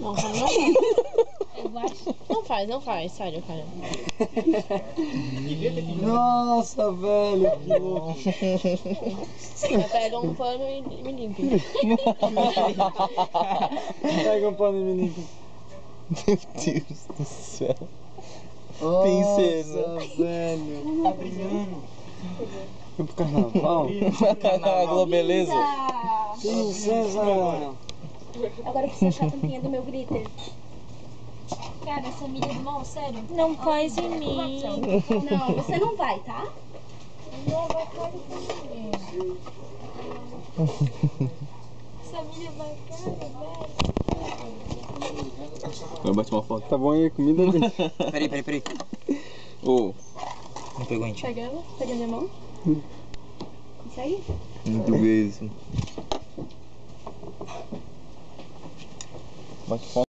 Não, não. Eu acho. Não faz, não faz, sério, cara. Nossa, velho, que louco. Você pega um pano e me limpe. Pega um pano e me limpa. Meu Deus do céu. Nossa, velho. Tá brilhando. Foi pro carnaval? A Globeleza. Princesa. Agora eu preciso achar a tampinha do meu glitter. Cara, essa milha do mal, sério. Não faz em mim. Não, você não vai, tá? Não, vai cair comigo. Essa milha vai cair, velho. Vai bater uma foto. Tá bom aí, comida? Peraí, peraí, peraí. Ô, Não pegou, gente. Pegando? Pegando minha mão? Consegue? muito beijo. Bate foto.